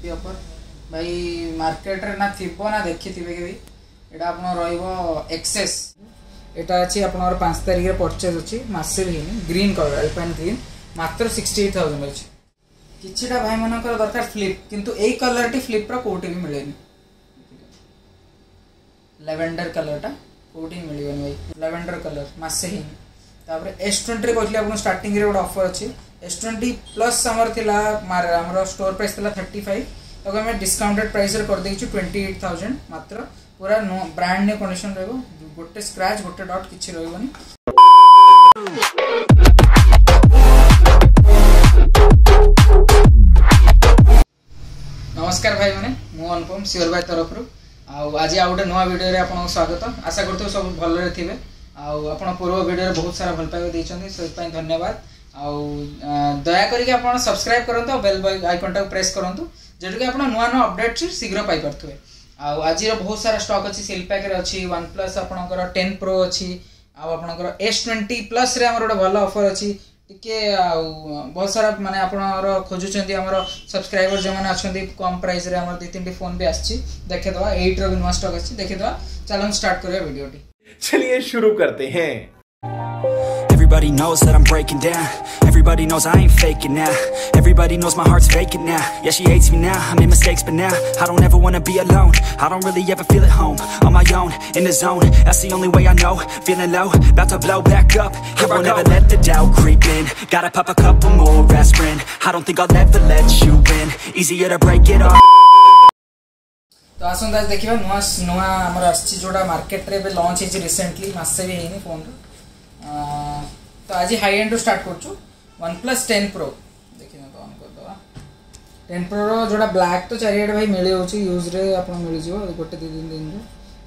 Fifty offer ଭାଇ ମାର୍କେଟରେ ନା ଥିବ ନା ଦେଖିଥିବେ କେବି ଏଇଟା ଆପଣ ରହିବ ଏକ୍ସେସ୍ ଏଇଟା ଅଛି ଆପଣଙ୍କର ପାଞ୍ଚ ତାରିଖରେ ପରଚେଜ୍ ଅଛି ମାସେ ବି ହେଇନି ଗ୍ରୀନ୍ କଲର୍ ଆଲପାଇନ୍ ଗ୍ରୀନ୍ ମାତ୍ର ସିକ୍ସଟି ଏଇଟ୍ ଥାଉଜେଣ୍ଡ ଅଛି କିଛିଟା ଭାଇମାନଙ୍କର ଦରକାର ଫ୍ଲିପ୍ କିନ୍ତୁ ଏଇ କଲର୍ଟି ଫ୍ଲିପ୍ର କେଉଁଠି ବି ମିଳେନି ଲେଭେଣ୍ଡର କଲର୍ଟା କେଉଁଠି ମିଳିବନି ଭାଇ ଲେଭେଣ୍ଡର କଲର୍ ମାସେ ହିଁ ତାପରେ ଏସ୍ ଟ୍ୱେଣ୍ଟିରେ କହିଥିଲି ଆପଣ ଷ୍ଟାର୍ଟିଂରେ ଗୋଟେ ଅଫର୍ ଅଛି एस ट्वेंटी प्लस आमर थिला मार आमर स्टोर प्राइस थिला 35 ताको हमें डिस्काउंटेड प्राइस रे कर देइछु 28000 मात्र पूरा ब्रांड ने कंडीशन रहबो गोटे स्क्रैच गोटे डॉट किछि रहबोनी ନମସ୍କାର ଭାଇମାନେ ମୁଁ ଅନୁପମ ସିଓର ଭାଇ ତରଫରୁ ଆଉ ଆଜି ଆଉ ଗୋଟେ ନୂଆ ଭିଡ଼ିଓରେ ଆପଣଙ୍କୁ ସ୍ୱାଗତ ଆଶା କରୁଥିବେ ସବୁ ଭଲରେ ଥିବେ ଆଉ ଆପଣ ପୂର୍ବ ଭିଡ଼ିଓରେ ବହୁତ ସାରା ଭଲ ପାଇବା ଦେଇଛନ୍ତି ସେଥିପାଇଁ ଧନ୍ୟବାଦ ଆଉ ଦୟାକରିକି ଆପଣ ସବସ୍କ୍ରାଇବ୍ କରନ୍ତୁ ଆଉ ବେଲ୍ ଆଇକନ୍ଟାକୁ ପ୍ରେସ୍ କରନ୍ତୁ ଯେଉଁଟାକି ଆପଣ ନୂଆ ନୂଆ ଅପଡ଼େଟ୍ ଶୀଘ୍ର ପାଇପାରୁଥିବେ ଆଉ ଆଜିର ବହୁତ ସାରା ଷ୍ଟକ୍ ଅଛି ସିଲ୍ପ୍ୟାକ୍ରେ ଅଛି ୱାନ୍ ପ୍ଲସ୍ ଆପଣଙ୍କର ଟେନ୍ ପ୍ରୋ ଅଛି ଆଉ ଆପଣଙ୍କର ଏସ୍ ଟ୍ୱେଣ୍ଟି ପ୍ଲସ୍ରେ ଆମର ଗୋଟେ ଭଲ ଅଫର୍ ଅଛି ଟିକେ ଆଉ ବହୁତ ସାରା ମାନେ ଆପଣଙ୍କର ଖୋଜୁଛନ୍ତି ଆମର ସବସ୍କ୍ରାଇବର ଯେଉଁମାନେ ଅଛନ୍ତି କମ୍ ପ୍ରାଇସ୍ରେ ଆମର ଦୁଇ ତିନିଟି ଫୋନ୍ ବି ଆସିଛି ଦେଖିଦେବା ଏଇଟ୍ର ବି ନୂଆ ଷ୍ଟକ୍ ଅଛି ଦେଖିଦେବା ଚାଲନ୍ତୁ ଷ୍ଟାର୍ଟ କରିବା ଭିଡ଼ିଓଟି चलिए शुरू करते हैं Everybody knows that I'm breaking down Everybody knows I ain't faking now Everybody knows my heart's vacant now Yeah, she hates me now, I made mistakes but now I don't ever wanna be alone I don't really ever feel at home On my own, in the zone That's the only way I know Feeling low, about to blow back up Here I won't ever let the doubt creep in Gotta pop a couple more aspirin I don't think I'll ever let you win. Easier to break it off তো ଆସନ୍ତୁ ଆଜି ଦେଖିବା ନୂଆ ନୂଆ ଆମର ଆସିଛି ଯେଉଁଟା ମାର୍କେଟରେ ଏବେ ଲଞ୍ଚ ହେଇଛି ରିସେଣ୍ଟଲି ମାସେ ବି ହେଇନି ଫୋନ୍ରେ তো আজ হাই এন্ড্রু স্টার্ট করছু ওয়ান প্লস টেন প্রো দেখি তো অন করিদেবা টেন প্রোর যেটা ব্ল্যাক তো চারিআডে ভাই মিলি যাচ্ছে ইউজরে আপনার মিলিযোগ গোটে দুই দিন দিনরে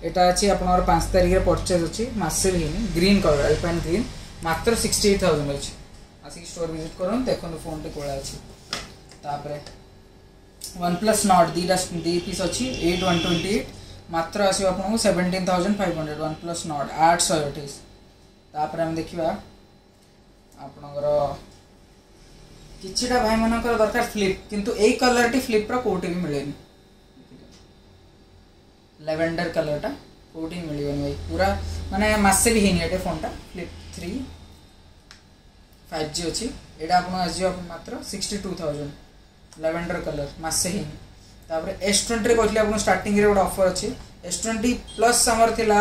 এটা আছে আপনার পাঁচ তারিখের পরচেজ অছি মাসের হিনি গ্রিন কলর আলপাইন গ্রিন মাত্র সিক্সটি এইট থাউজেন্ড অছি আসিকি স্টোর ভিজিট করুন দেখুন ফোনটি কোড়া আছে তাপরে ওয়ান প্লস নট দুইটা দুই পিস অছি এইট ওয়ান টোয়েন্টি এইট মাত্র আসবে আপনার seventeen thousand five hundred one plus Nord আটশহ অঠেইশ তাপরে আমি দেখিবা ଆପଣଙ୍କର କିଛିଟା ଭାଇମାନଙ୍କର ଦରକାର ଫ୍ଲିପ୍ କିନ୍ତୁ ଏଇ କଲର୍ଟି ଫ୍ଲିପ୍ର କେଉଁଠି ବି ମିଳେନି ଲେଭେଣ୍ଡର କଲର୍ଟା କେଉଁଠି ମିଳିବନି ଭାଇ ପୁରା ମାନେ ମାସେ ବି ହେଇନି ଏଇଟା ଫୋନ୍ଟା ଫ୍ଲିପ୍ ଥ୍ରୀ ଫାଇଭ୍ ଜି ଅଛି ଏଇଟା ଆପଣ ଆସିଯିବ ମାତ୍ର sixty two thousand lavender colour ମାସେ ହେଇନି ତାପରେ ଏସ୍ ଟ୍ୱେଣ୍ଟିରେ କହିଥିଲି ଆପଣ ଷ୍ଟାର୍ଟିଂରେ ଗୋଟେ ଅଫର୍ ଅଛି ଏସ୍ ଟ୍ୱେଣ୍ଟି ପ୍ଲସ୍ ଆମର ଥିଲା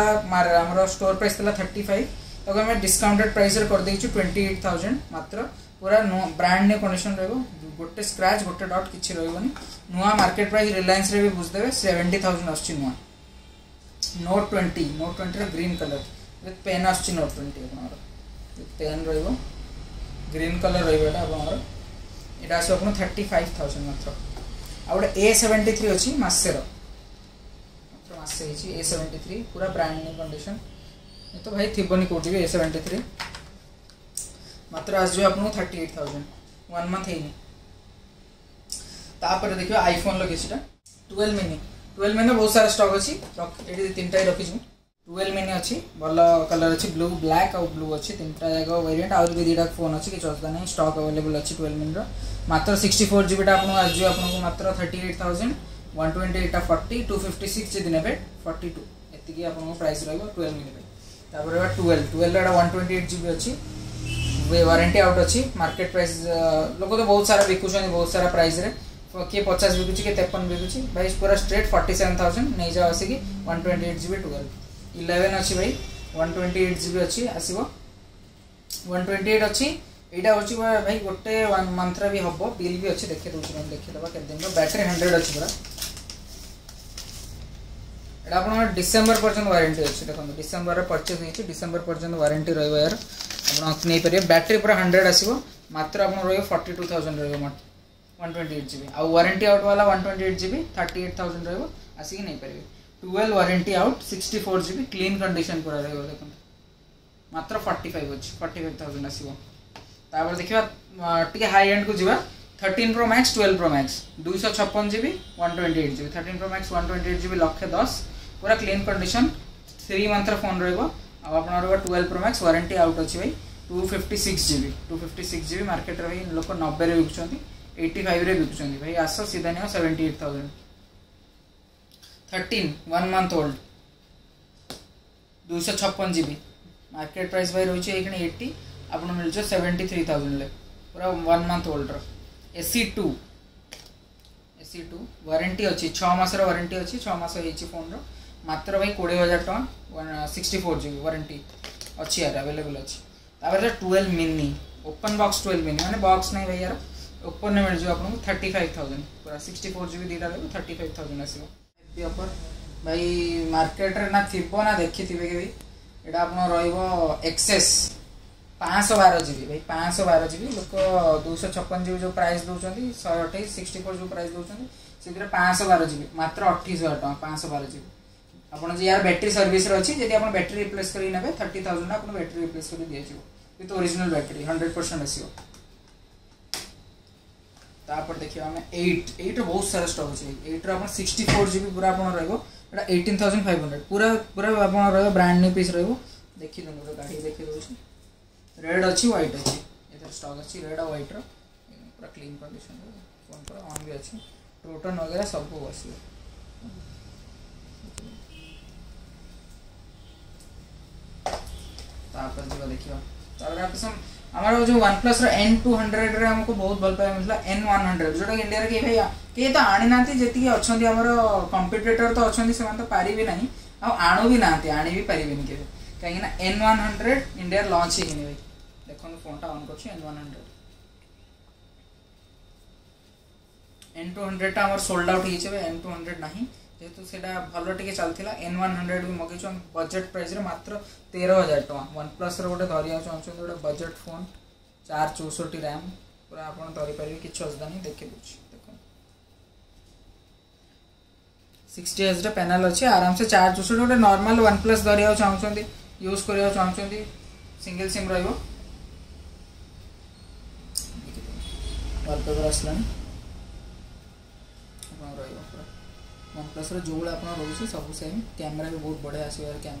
ଆମର ଷ୍ଟୋର୍ ପ୍ରାଇସ୍ ଥିଲା ଥାର୍ଟି ଫାଇଭ୍ ତାକୁ ଆମେ ଡିସକାଉଣ୍ଟେଡ଼ ପ୍ରାଇସ୍ରେ କରିଦେଇଛୁ ଟ୍ୱେଣ୍ଟି ଏଇଟ୍ ଥାଉଜେଣ୍ଡ ମାତ୍ର ପୁରା ବ୍ରାଣ୍ଡ ନେ କଣ୍ଡିସନ୍ ରହିବ ଗୋଟେ ସ୍କ୍ରାଚ୍ ଗୋଟେ ଡଟ୍ କିଛି ରହିବନି ନୂଆ ମାର୍କେଟ ପ୍ରାଇସ୍ ରିଲାଏନ୍ସରେ ବି ବୁଝିଦେବେ ସେଭେଣ୍ଟି ଥାଉଜେଣ୍ଡ ଆସୁଛି ନୂଆ ନୋଟ୍ ଟ୍ୱେଣ୍ଟି ନୋଟ୍ ଟ୍ୱେଣ୍ଟିର ଗ୍ରୀନ୍ କଲର୍ ୱିଥ୍ ପେନ୍ ଆସୁଛି ନୋଟ୍ ଟ୍ୱେଣ୍ଟି ଆପଣଙ୍କର ୱିଥ୍ ପେନ୍ ରହିବ ଗ୍ରୀନ୍ କଲର୍ ରହିବ ଏଇଟା ଆପଣଙ୍କର ଏଇଟା ଆସିବ ଆପଣ ଥାର୍ଟି ଫାଇଭ୍ ଥାଉଜେଣ୍ଡ ମାତ୍ର ଆଉ ଗୋଟେ ଏ ସେଭେଣ୍ଟି ଥ୍ରୀ ଅଛି ମାସେର ମାତ୍ର ମାସେ ହେଇଛି ଏ ସେଭେଣ୍ଟି ଥ୍ରୀ ପୁରା ବ୍ରାଣ୍ଡ ନ୍ୟୁ କଣ୍ଡିସନ୍ ଏ ତ ଭାଇ ଥିବନି କେଉଁଠି ବି ଏ ସେଭେଣ୍ଟି ଥ୍ରୀ ମାତ୍ର ଆସିଯିବ ଆପଣଙ୍କୁ thirty eight thousand one month ହେଇନି ତାପରେ ଦେଖିବା ଆଇଫୋନ୍ର କିଛିଟା ଟୁଏଲ୍ଭ ମିନି ଟୁଏଲ୍ଭ ମିନିର ବହୁତ ସାରା ଷ୍ଟକ୍ ଅଛି ଏଠି ତିନିଟା ରଖିଛୁ ଟୁଏଲ୍ଭ ମିନି ଅଛି ଭଲ କଲର୍ ଅଛି ବ୍ଲୁ ବ୍ଲାକ୍ ଆଉ ବ୍ଲୁ ଅଛି ତିନିଟା ଯାକ ଭେରିଏଣ୍ଟ ଆହୁରି ବି ଦୁଇଟା ଫୋନ୍ ଅଛି କିଛି ଅସୁବିଧା ନାହିଁ ଷ୍ଟକ୍ ଆଭେଲେବୁଲ୍ ଅଛି ଟୁଏଲ୍ଭ ମିନିର ମାତ୍ର ସିକ୍ସଟି ଫୋର୍ ଜିବିଟା ଆପଣଙ୍କୁ ଆସିଯିବ ଆପଣଙ୍କୁ ମାତ୍ର thirty eight thousand one twenty eight forty two fifty six ଯଦି ନେବେ ଫର୍ଟି ଟୁ ଏତିକି ଆପଣଙ୍କ ପ୍ରାଇସ୍ ରହିବ ଟୁଏଲ୍ଭ ମିନି ତାପରେ ବା ଟୁଏଲ୍ଭ ଟୁଏଲ୍ଭର ଏଇଟା ୱାନ୍ ଟ୍ୱେଣ୍ଟି ଏଇଟ୍ ଜିବି ଅଛି ୱାରେଣ୍ଟି ଆଉଟ୍ ଅଛି ମାର୍କେଟ୍ ପ୍ରାଇସ୍ ଲୋକ ତ ବହୁତ ସାରା ବିକୁଛନ୍ତି ବହୁତ ସାରା ପ୍ରାଇସ୍ରେ କିଏ ପଚାଶ ବିକୁଛି କିଏ ତେପନ ବିକୁଛି ଭାଇ ପୁରା ଷ୍ଟ୍ରେଟ୍ ଫର୍ଟି ସେଭେନ୍ ଥାଉଜେଣ୍ଡ ନେଇଯାଅ ଆସିକି one twenty eight GB twelve eleven ଅଛି ଭାଇ ୱାନ୍ ଟ୍ୱେଣ୍ଟି ଏଇଟ୍ ଜିବି ଅଛି ଆସିବ ୱାନ୍ ଟ୍ୱେଣ୍ଟି ଏଇଟ୍ ଅଛି ଏଇଟା ହେଉଛି ଭାଇ ଗୋଟେ ୱାନ୍ ମନ୍ଥର ବି ହେବ ବିଲ୍ ବି ଅଛି ଦେଖେଇ ଦେଉଛି ମ୍ୟାମ୍ ଦେଖେଇଦେବା କେତେ ଦିନର ବ୍ୟାଟେରୀ ହଣ୍ଡ୍ରେଡ଼ ଅଛି ପୁରା ᱟᱯᱱᱟ ডিসেম্বর ᱯᱚᱨᱡᱚᱱᱴ ᱣᱟᱨᱮᱱᱴᱤ ᱦᱮᱥᱮ ᱫᱮᱠᱷᱟᱱ ᱫᱤᱥᱮᱢᱵᱚᱨ ᱨᱮ ᱯᱚᱨᱪᱩᱡ ᱦᱮᱡ ᱫᱤᱥᱮᱢᱵᱚᱨ ᱯᱚᱨᱡᱚᱱᱴ ᱣᱟᱨᱮᱱᱴᱤ ᱨᱟᱦᱤ ᱵᱟᱭᱟᱨ ᱟᱯᱱᱟ ᱟᱠᱤ ᱱᱟᱭ ᱯᱟᱨᱮ ᱵᱮᱴᱟᱨᱤ ᱯᱚᱨ 100 ᱟᱥᱤᱵᱚ ᱢᱟᱛᱨᱟ ᱟᱯᱱᱟ ᱨᱟᱦᱤ 42000 ᱨᱮ ᱢᱟᱛ 128 ᱡᱤ ᱟᱨ ᱣᱟᱨᱮᱱᱴᱤ ᱟᱩᱴ ᱣᱟᱞᱟ 128 ᱡᱤ 38000 ᱨᱟᱦᱤᱵᱚ ᱟᱥᱤ ᱜᱮ ᱱᱟᱭ ᱯᱟᱨᱮ 12 ᱣᱟᱨᱮᱱᱴᱤ ᱟᱩᱴ 64 ᱡᱤ ᱠᱞᱤᱱ ᱠᱚᱱᱰ पूरा क्लीन कंडीशन थ्री मंथर फोन रोक आपड़ा twelve pro max warranty out अच्छी भाई two fifty six G two fifty six G market भाई लोक नब्बे विकुंट एट्टी फाइव विकुंट भाई आस सीधा नहीं seventy eight thousand thirteen one month old दुईश छपन जी मार्केट प्राइस भाई रही है एट्टी आपको मिल सेवेन्टी थ्री थाउजेंड पूरा one month older A to AC to warranty अच्छी छमास वारंटी अच्छी छमास फोन र ମାତ୍ର ଭାଇ କୋଡ଼ିଏ ହଜାର ଟଙ୍କା ସିକ୍ସଟି ଫୋର୍ ଜିବି ୱାରେଣ୍ଟି ଅଛି ଆର ଆଭେଲେବୁଲ୍ ଅଛି ତାପରେ twelve mini open box twelve mini ମାନେ ବକ୍ସ ନାହିଁ ଭାଇ ଆର ଓପନ୍ରେ ମିଳିଯିବ ଆପଣଙ୍କୁ ଥାର୍ଟି ଫାଇଭ୍ ଥାଉଜେଣ୍ଡ ପୁରା ସିକ୍ସଟି ଫୋର୍ ଜିବି ଦୁଇଟା ରହିବ ଥାର୍ଟି ଫାଇଭ୍ ଥାଉଜେଣ୍ଡ ଆସିବ ଏମିତି ଅଫର୍ ଭାଇ ମାର୍କେଟରେ ନା ଥିବ ନା ଦେଖିଥିବେ କେବେ ଏଇଟା ଆପଣ ରହିବ ଏକ୍ସେସ୍ ପାଞ୍ଚଶହ ବାର ଜିବି ଭାଇ ପାଞ୍ଚଶହ ବାର ଜିବି ଲୋକ ଦୁଇଶହ ଛପନ ଜିବି ଯେଉଁ ପ୍ରାଇସ୍ ଦେଉଛନ୍ତି ଶହେ ଅଠେଇଶ ସିକ୍ସଟି ଫୋର୍ ଯେଉଁ ପ୍ରାଇସ୍ ଦେଉଛନ୍ତି ସେଥିରେ ପାଞ୍ଚଶହ ବାର ଜିବି ମାତ୍ର ଅଠେଇଶ ହଜାର ଟଙ୍କା ପାଞ୍ଚଶହ ବାର ଜିବି ଆପଣ ଯେ ୟାର ବ୍ୟାଟେରୀ ସର୍ଭିସରେ ଅଛି ଯଦି ଆପଣ ବ୍ୟାଟେରୀ ରିପ୍ଲେସ୍ କରି ନେବେ ଥାର୍ଟି ଥାଉଜେଣ୍ଡ ଆପଣଙ୍କୁ ବ୍ୟାଟେରୀ ରିପ୍ଲେସ୍ କରି ଦିଆଯିବ with original battery hundred percent ଆସିବ ତାପରେ ଦେଖିବା ଆମେ ଏଇଟ୍ ଏଇଟ୍ର ବହୁତ ସାରା ଷ୍ଟକ୍ ଅଛି ଏଇଟ୍ର ଆପଣ ସିକ୍ସଟି ଫୋର୍ ଜିବି ପୁରା ଆପଣ ରହିବ ଏଇଟା ଏଇଟିନ୍ ଥାଉଜେଣ୍ଡ ଫାଇଭ୍ ହଣ୍ଡ୍ରେଡ଼ ପୁରା ପୁରା ଆପଣ ରହିବ ବ୍ରାଣ୍ଡ ନ୍ୟୁ ପିସ୍ ରହିବ ଦେଖିଦିଅନ୍ତୁ ଗୋଟେ ଗାଡ଼ି ଦେଖିଦେଉଛି ରେଡ୍ ଅଛି ହ୍ୱାଇଟ୍ ଅଛି ଏଥିରେ ଷ୍ଟକ୍ ଅଛି ରେଡ୍ ଆଉ ହ୍ୱାଇଟ୍ର ପୁରା କ୍ଲିନ୍ କଣ୍ଡିସନ୍ର ଫୋନ୍ ପୁରା ଅନ୍ ବି ଅଛି ଟୋଟନ୍ ବଗେରା ସବୁ ଆସିବ देखियो तारा कसम ଆମର ଯୋଉ OnePlus ର N200 ରେ ଆମକୁ ବହୁତ ଭଲ ପାଇବା ମିଳିଥିଲା N100 ଯୋଉଟା କି ଇଣ୍ଡିଆରେ କେହି ଭାଇ କେହି ତ ଆଣିନାହାନ୍ତି ଯେତିକି ଅଛନ୍ତି ଆମର କମ୍ପିଟିଟର ତ ଅଛନ୍ତି ସେମାନେ ତ ପାରିବେ ନାହିଁ ଆଉ ଆଣୁ ବି ନାହାନ୍ତି ଆଣି ବି ପାରିବେନି କେବେ କାହିଁକିନା N100 ଇଣ୍ଡିଆରେ ଲଞ୍ଚ ହେଇନି ଭାଇ ଦେଖନ୍ତୁ ଫୋନ୍ଟା ଅନ୍ କରୁଛି N100 N200ଟା ଆମର ସୋଲ୍ଡ ଆଉଟ୍ ହେଇଛି ଏବେ N200 ନାହିଁ যেহেতু সেটা ভালো টিকে চালুলা এন ওয়ান হন্ড্রেড বি মগাইছু আমি বজেট প্রাইসরে মাত্র তের হাজার টঙ্কা ওয়ানপ্লসর গোটে ধরিয়া চাহুছেন গোটে বজেট ফোন চার চৌষট্টি র্যাম পুরা আপনার ধরিপারে কিছু অসুবিধা নেই দেখে দেছি দেখুন সিক্সটি এচটা প্যানেল অছে আরামসে চার চৌষট্টি গোটে নর্মাল ওয়ানপ্লস ধরিয়া চাহুছেন ইউজ করা চাহুছেন সিঙ্গল সিম রহব ওয়ালপেপর আসলানি রহব পুরা वन प्लस जो भाई आप ସେମ୍ सब सेम ବହୁତ भी बहुत बढ़िया आस ପୁରା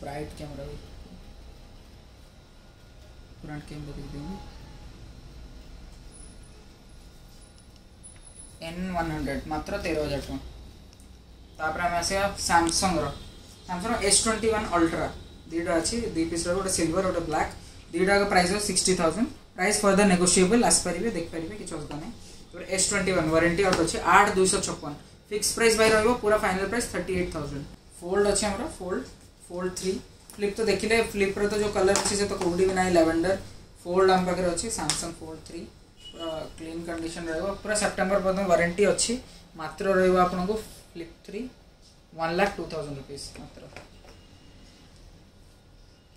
ब्राइट କ୍ୟାମେରା फ्रंट कैमरा देख देंगे एन वन हंड्रेड मात्र तेरह हजार टाँपर आम आस Samsung Samsung S twenty one ultra दुटा अच्छे दुई पीस गोटे सिल्वर गोटे ब्लाक दुईटा price sixty thousand price further negotiable आसपारे देखिपारे किसी असुविधा ना एस ट्वेंटी वन वारंटी अच्छे आठ दुई छप्पन फिक्स प्राइस भाई रहा पूरा final price thirty eight thousand fold अच्छे आम फोल्ड फोल्ड थ्री फ्लिप तो देखिले फ्लिप्र तो जो कलर अच्छे से तो कौटी भी ना लाभेडर फोल्ड आम पाखे अच्छे सामसंग फोल्ड थ्री पूरा क्लीन कंडीशन पूरा सेप्टेम्बर पर्यटन वारंटी अच्छी मात्र रहा आप flip three one lakh two thousand rupees मात्र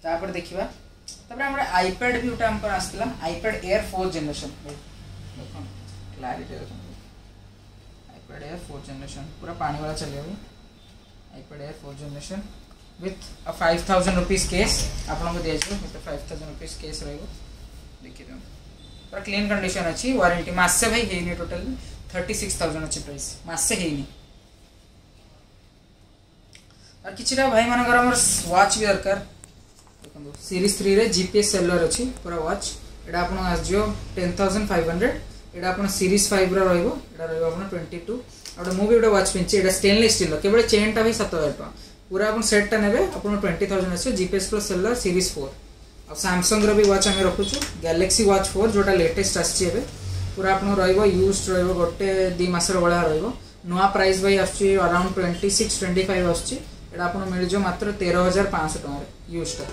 तापर देखा आईपैड भी गोटे आईपैड एयर फोर्थ जेनेसन देखो क्लैरिटी रखेंगे आईपैड एयर फोर्थ जनरेशन पूरा पानी वाला चलेगा भाई iPad air fourth generation with a five thousand rupees case आप लोग दिया जाए मतलब फाइव थाउजेंड रुपीज केस रहेगा देखिए दिखाँ तो। पूरा क्लीन कंडीशन अच्छी वारंटी मसे भाई है टोटाल थर्टी सिक्स थाउजेंड अच्छी प्राइस मसे है আর भाई ভাই মানকর আমার ওয়াচ বি सीरीज थ्री সিরিজ থ্রি রে জিপিএস সেলুলার অছি পুরা ওয়াচ এটা আপনার আসবে টেন থাউজেন্ড ফাইভ হন্ড্রেড এটা আপনার সিরিজ ফাইভর রহব এটা রহব আপনার টোয়েন্টি টু গোটে মু গোটে ওয়াচ পিছি এটা স্টেনলেস স্টিলর কেবল চেনটা ভাই সাত হাজার টাকা পুরা আপনার সেটটা নেবে আপনার টোয়েন্টি থাউজেন্ড আসবে GPS plus cellular series four ଆଉ ସାମସଙ୍ଗର ବି ୱାଚ୍ ଆମେ ରଖୁଛୁ ଗ୍ୟାଲେକ୍ସି ୱାଚ୍ ଫୋର୍ ଯେଉଁଟା ଲେଟେଷ୍ଟ ଆସିଛି ଏବେ ପୁରା ଆପଣଙ୍କୁ ରହିବ ୟୁଜ୍ ରହିବ ଗୋଟେ ଦୁଇ ମାସର ଭଳିଆ ରହିବ ନୂଆ ପ୍ରାଇସ୍ ଭାଇ ଆସୁଛି around twenty six twenty five ଆସୁଛି ଏଇଟା ଆପଣଙ୍କୁ ମିଳିଯିବ ମାତ୍ର ତେର ହଜାର ପାଞ୍ଚଶହ ଟଙ୍କାରେ ୟୁଜ୍ଟା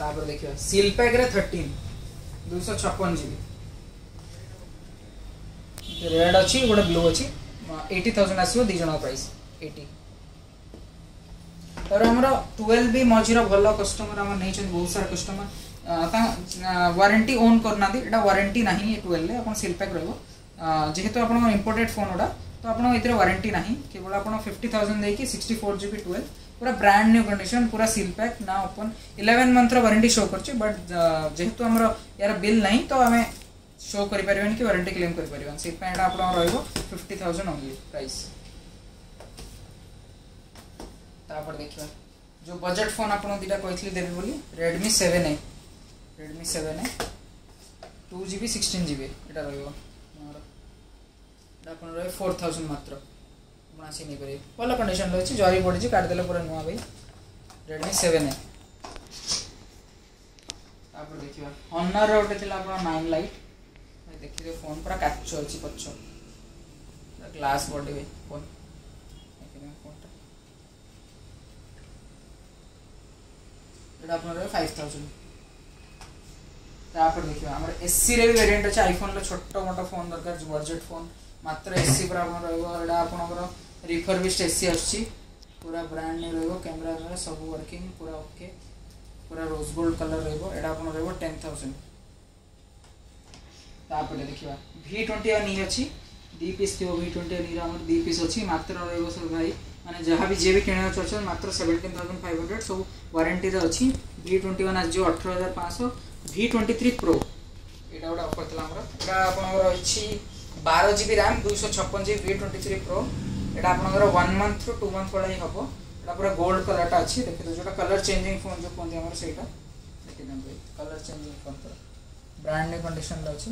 तापर देखियो सील पैक रे 13 256 जीबी रेड अछि गोटे ब्लू अछि 80000 आसीबो दि जणा प्राइस 80 तर हमर 12 बी मझिर भलो कस्टमर हम नै छन बहुत सारा कस्टमर ता वारंटी ओन करना दी एटा वारंटी नाही 12 ले अपन सील पैक रहबो जेहेतु आपण इंपोर्टेड फोन ओडा तो आपण इतरे वारंटी नाही केवल आपण 50000 देकी 64 जीबी 12 पूरा ब्रांड न्यू कंडीशन पूरा सिल पैक ना ओपन इलेवेन मंथर वारंटी शो कर बट जेहेतु आम यार बिल ना तो आम शो कर कि वारंटी क्लेम कर से आप फिफ्टी थाउजेंड ओनली प्राइस तापर देखा जो बजेट फोन आप दुटा कही देवी बोली Redmi seven A Redmi seven A two G sixteen GB B यहाँ रहा फोर थाउजेंड मात्र ଆପଣ ଆସି ନେଇପାରିବେ ଭଲ କଣ୍ଡିସନ୍ରେ ଅଛି ଜରି ପଡ଼ିଛି କାଟିଦେଲେ ପୁରା ନୂଆ ଭାଇ ରେଡ଼ମି ସେଭେନ୍ ଏ ତାପରେ ଦେଖିବା ହନର୍ର ଗୋଟେ ଥିଲା ଆପଣ ନାଇନ୍ ଲାଇଟ୍ ଦେଖିଦେବେ ଫୋନ୍ ପୁରା କାଚ ଅଛି ପଛ ଗ୍ଲାସ୍ ପଡ଼ିବେ ଫୋନ୍ ଫୋନ୍ଟା ଏଇଟା ଆପଣ ରହିବେ ଫାଇଭ୍ ଥାଉଜେଣ୍ଡ ତାପରେ ଦେଖିବା ଆମର ଏସିରେ ବି ଭେରିଏଣ୍ଟ ଅଛି ଆଇଫୋନ୍ର ଛୋଟ ମୋଟ ଫୋନ୍ ଦରକାର ବଜେଟ୍ ଫୋନ୍ ମାତ୍ର ଏସି ପୁରା ଆପଣ ରହିବ ଏଇଟା ଆପଣଙ୍କର ରିଫର୍ବିଷ୍ଟ ଏସି ଆସୁଛି ପୁରା ବ୍ରାଣ୍ଡ ନ୍ୟୁ ରହିବ କ୍ୟାମେରା କ୍ୟାମେରା ସବୁ ୱାର୍କିଂ ପୁରା ଓକେ ପୁରା ରୋଜ୍ ଗୋଲ୍ଡ କଲର୍ ରହିବ ଏଇଟା ଆପଣ ରହିବ ଟେନ୍ ଥାଉଜେଣ୍ଡ ତାପରେ ଦେଖିବା ଭି ଟ୍ୱେଣ୍ଟି ଆଉ ନି ଅଛି ଦୁଇ ପିସ୍ ଥିବ ଭି ଟ୍ୱେଣ୍ଟି ଆଉ ନିର ଆମର ଦୁଇ ପିସ୍ ଅଛି ମାତ୍ର ରହିବ ସବୁ ଭାଇ ମାନେ ଯାହା ବି ଯିଏ ବି କିଣିବାକୁ ଚାହୁଁଛନ୍ତି ମାତ୍ର ସେଭେଣ୍ଟିନ୍ ଥାଉଜେଣ୍ଡ ଫାଇଭ୍ ହଣ୍ଡ୍ରେଡ଼ ସବୁ ୱାରେଣ୍ଟିରେ ଅଛି ଭି ଟ୍ୱେଣ୍ଟି ୱାନ୍ ଆସିଯିବ ଅଠର ହଜାର ପାଞ୍ଚଶହ ଭି ଟ୍ୱେଣ୍ଟି ଥ୍ରୀ ପ୍ରୋ ଏଇଟା ଗୋଟେ ଅଫର୍ ଥିଲା ଆମର ଏଇଟା ଆପଣଙ୍କର ଅଛି ବାର ଜି ବି ରାମ୍ ଦୁଇଶହ ଛପନ G B V twenty three pro এটা আপনার ওয়ান মন্থ রু টু মন্থ বেড়া হি হব এটা পুরা গোল্ড কলরটা অছি দেখি তো যেটা কলর চেঞ্জিং ফোন যে কোন আমার সেইটা দেখি দিন কলর চেঞ্জিং ফোন তো ব্র্যান্ড নিউ কন্ডিশন অছি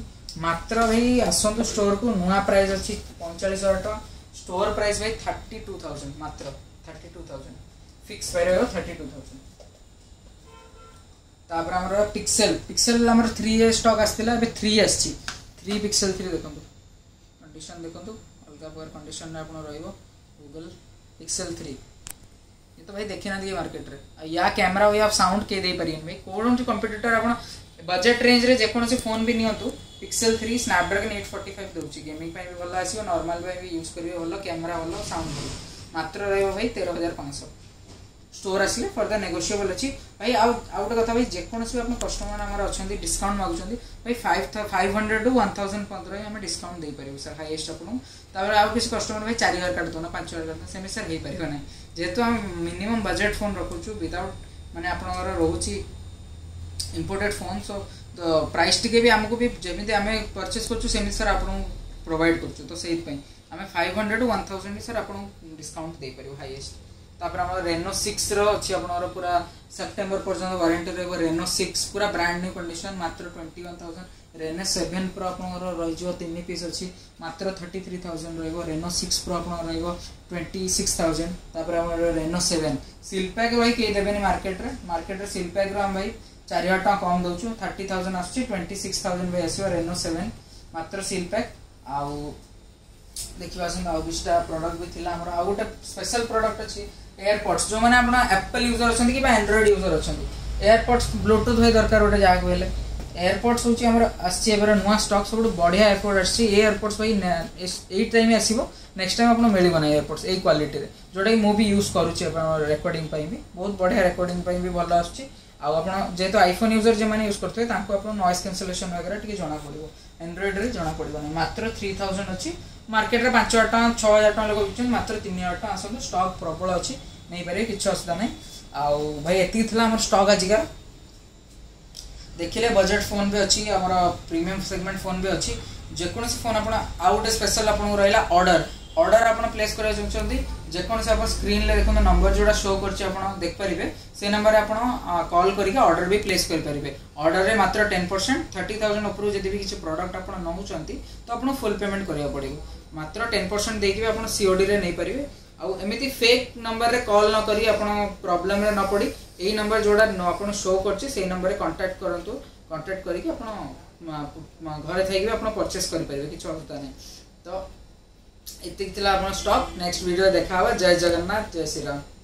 মাত্র ভাই আসন্তু স্টোর কু নয়া প্রাইস অছি 45000 টাকা স্টোর প্রাইস ভাই 32000 মাত্র 32000 ফিক্স ভাই রহিও 32000 তারপরে আমার পিক্সেল পিক্সেল আমার থ্রি এ স্টক আসছিল এবার থ্রি আসছি থ্রি পিক্সেল থ্রি দেখুন কন্ডিশন দেখুন अलग प्रकार कंडीशन आप गुगल पिक्सेल थ्री ये तो भाई देखी ना मार्केट या कैमरा या साउंड किए दे पारे भाई कौन सी कंप्यूटर आप बजेट रेंज रे जो फोन भी नियंतु Pixel three Snapdragon eight forty five दूसरी गेमिंग भी भल आसमाल भी यूज करेंगे भल कैमेरा भल साउंड मात्र रही तेरह हजार पाँच सौ ଷ୍ଟୋର୍ ଆସିଲେ ଫର୍ଦର୍ ନେଗୋସିଏବଲ୍ ଅଛି ଭାଇ ଆଉ ଆଉ ଗୋଟେ କଥା ଭାଇ ଯେକୌଣସି ବି ଆମ କଷ୍ଟମର୍ ଆମର ଅଛନ୍ତି ଡିସ୍କାଉଣ୍ଟ ମାଗୁଛନ୍ତି ଭାଇ ଫାଇଭ୍ ଫାଇଭ୍ ହଣ୍ଡ୍ରେଡ଼ରୁ ୱାନ୍ ଥାଉଜେଣ୍ଡ ପନ୍ଦର ହିଁ ଆମେ ଡିସ୍କାଉଣ୍ଟ ଦେଇପାରିବୁ ସାର୍ ହାଇଏଷ୍ଟ ଆପଣଙ୍କୁ ତାପରେ ଆଉ କିଛି କଷ୍ଟମର୍ ଭାଇ ଚାରି ହଜାର କାଟୁଥିବ ନା ପାଞ୍ଚ ହଜାର କାଟୁଥିବ ସେମିତି ସାର୍ ହେଇପାରିବ ନାହିଁ ଯେହେତୁ ଆମେ ମିନିମମ୍ ବଜେଟ୍ ଫୋନ୍ ରଖୁଛୁ ୱିଦାଉଟ୍ ମାନେ ଆପଣଙ୍କର ରହୁଛି ଇମ୍ପୋର୍ଟେଡ୍ ଫୋନ୍ ସୋ ତ ପ୍ରାଇସ୍ ଟିକେ ବି ଆମକୁ ବି ଯେମିତି ଆମେ ପରଚେସ୍ କରୁଛୁ ସେମିତି ସାର୍ ଆପଣଙ୍କୁ ପ୍ରୋଭାଇଡ଼୍ କରୁଛୁ ତ ସେଇଥିପାଇଁ ଆମେ five hundred one thousand sir ଆପଣଙ୍କୁ ଡିସକାଉଣ୍ଟ ଦେଇପାରିବୁ ହାଇଏଷ୍ଟ ତାପରେ ଆମର ରେନୋ ସିକ୍ସର ଅଛି ଆପଣଙ୍କର ପୁରା ସେପ୍ଟେମ୍ବର ପର୍ଯ୍ୟନ୍ତ ୱାରେଣ୍ଟି ରହିବ ରେନୋ ସିକ୍ସ ପୁରା ବ୍ରାଣ୍ଡ ନ୍ୟୁ କଣ୍ଡିସନ ମାତ୍ର twenty one thousand Reno seven pro ଆପଣଙ୍କର ରହିଯିବ ତିନି ପିସ୍ ଅଛି ମାତ୍ର ଥାର୍ଟି ଥ୍ରୀ ଥାଉଜେଣ୍ଡ ରହିବ ରେନୋ ସିକ୍ସ ପ୍ରୋ ଆପଣଙ୍କର ରହିବ ଟ୍ୱେଣ୍ଟି ସିକ୍ସ ଥାଉଜେଣ୍ଡ ତାପରେ ଆମର ରେନୋ ସେଭେନ୍ ସିଲ୍ପ୍ୟାକ୍ ଭାଇ କେହି ଦେବେନି ମାର୍କେଟରେ ମାର୍କେଟରେ ସିଲ୍ପ୍ୟାକ୍ର ଆମେ ଭାଇ ଚାରି ହଜାର ଟଙ୍କା କମ୍ ଦେଉଛୁ ଥାର୍ଟି ଥାଉଜେଣ୍ଡ ଆସୁଛି ଟ୍ୱେଣ୍ଟି ସିକ୍ସ ଥାଉଜେଣ୍ଡ ଭାଇ ଆସିବ ରେନୋ ସେଭେନ୍ ମାତ୍ର ସିଲ୍ପ୍ୟାକ୍ ଆଉ ଦେଖିବା ଆସନ୍ତୁ ଆଉ କିଛିଟା ପ୍ରଡ଼କ୍ଟ ବି ଥିଲା ଆମର ଆଉ ଗୋଟେ ସ୍ପେଶାଲ ପ୍ରଡ଼କ୍ଟ ଅଛି ଏୟାରପଡ୍ସ ଯେଉଁମାନେ ଆପଣ ଆପଲ୍ ୟୁଜର୍ ଅଛନ୍ତି କିମ୍ବା ଆଣ୍ଡ୍ରଏଡ଼୍ ୟୁଜର୍ ଅଛନ୍ତି ଏୟାରପଡ୍ସ ବ୍ଲୁଟୁଥ୍ ଭାଇ ଦରକାର ଗୋଟେ ଯାହାକୁ ହେଲେ ଏୟାରପଡ୍ସ ହେଉଛି ଆମର ଆସିଛି ଏବେ ନୂଆ ଷ୍ଟକ୍ ସବୁଠୁ ବଢ଼ିଆ ଏୟାରପୋର୍ଟ ଆସିଛି ଏ ଏୟାରପଡ୍ସ ଭାଇ ଏଇ ଟାଇମ୍ ଆସିବ ନେକ୍ସଟ ଟାଇମ୍ ଆପଣ ମିଳିବ ନା ଏୟାରପଡ୍ସ ଏଇ କ୍ୱାଲିଟିରେ ଯେଉଁଟାକି ମୁଁ ବି ୟୁଜ୍ କରୁଛି ଆପଣ ରେକର୍ଡ଼ିଂ ପାଇଁ ବି ବହୁତ ବଢ଼ିଆ ରେକର୍ଡ଼ିଂ ପାଇଁ ବି ଭଲ ଆସୁଛି ଆଉ ଆପଣ ଯେହେତୁ ଆଇଫୋନ୍ ୟୁଜର୍ ଯେଉଁମାନେ ୟୁଜ୍ କରୁଥିବେ ତାଙ୍କୁ ଆପଣ ନଏଜ୍ କ୍ୟାନ୍ସଲେସନ୍ ବଗେରା ଟିକେ ଜଣାପଡ଼ିବ ଆଣ୍ଡ୍ରଏଡ଼୍ରେ ଜଣାପଡ଼ିବ ନାହିଁ ମାତ୍ର ଥ୍ରୀ ଥାଉଜେଣ୍ଡ ଅଛି ମାର୍କେଟରେ ପାଞ୍ଚ ହଜାର ଟଙ୍କା ଛଅ ହଜାର ଟଙ୍କା ଲୋକ ବିକୁଛନ୍ତି ମାତ୍ର ତିନି ହଜାର ଟଙ୍କା ଆସନ୍ତୁ ଷ୍ଟକ୍ ପ୍ରବଳ ଅଛି ନେଇପାରିବେ କିଛି ଅସୁବିଧା ନାହିଁ ଆଉ ଭାଇ ଏତିକି ଥିଲା ଆମର ଷ୍ଟକ୍ ଆଜିକା ଦେଖିଲେ ବଜେଟ୍ ଫୋନ୍ ବି ଅଛି ଆମର ପ୍ରିମିୟମ୍ ସେଗମେଣ୍ଟ ଫୋନ୍ ବି ଅଛି ଯେକୌଣସି ଫୋନ୍ ଆପଣ ଆଉ ଗୋଟେ ସ୍ପେଶାଲ୍ ଆପଣଙ୍କୁ ରହିଲା ଅର୍ଡ଼ର ଅର୍ଡ଼ର ଆପଣ ପ୍ଲେସ୍ କରିବାକୁ ଚାହୁଁଛନ୍ତି ଯେକୌଣସି ଆପଣ ସ୍କ୍ରିନ୍ରେ ଦେଖନ୍ତୁ ନମ୍ବର ଯେଉଁଟା ଶୋ କରୁଛି ଆପଣ ଦେଖିପାରିବେ ସେ ନମ୍ବରରେ ଆପଣ କଲ୍ କରିକି ଅର୍ଡ଼ର ବି ପ୍ଲେସ୍ କରିପାରିବେ ଅର୍ଡ଼ରରେ ମାତ୍ର ଟେନ୍ ପରସେଣ୍ଟ ଥାର୍ଟି ଥାଉଜେଣ୍ଡ ଉପରୁ ଯଦି ବି କିଛି ପ୍ରଡ଼କ୍ଟ ଆପଣ ନେଉଛନ୍ତି ତ ଆପଣ ଫୁଲ୍ ପେମେଣ୍ଟ କରିବାକୁ ପଡ଼ିବ ମାତ୍ର ଟେନ୍ ପରସେଣ୍ଟ ଦେଇକି ବି ଆପଣ ସିଓଡ଼ିରେ ନେଇପାରିବେ ଆଉ ଏମିତି ଫେକ୍ ନମ୍ବରରେ କଲ୍ ନ କରି ଆପଣ ପ୍ରୋବ୍ଲେମରେ ନ ପଡ଼ି ଏଇ ନମ୍ବର ଯେଉଁଟା ଆପଣ ଶୋ କରୁଛି ସେଇ ନମ୍ବରରେ କଣ୍ଟାକ୍ଟ କରନ୍ତୁ କଣ୍ଟାକ୍ଟ କରିକି ଆପଣ ଘରେ ଥାଇକି ବି ଆପଣ ପରଚେସ୍ କରିପାରିବେ କିଛି ଅସୁବିଧା ନାହିଁ ତ ଏତିକି ଥିଲା ଆପଣ ଷ୍ଟକ୍ ନେକ୍ସଟ ଭିଡ଼ିଓ ଦେଖା ହେବ ଜୟ ଜଗନ୍ନାଥ ଜୟ ଶ୍ରୀରାମ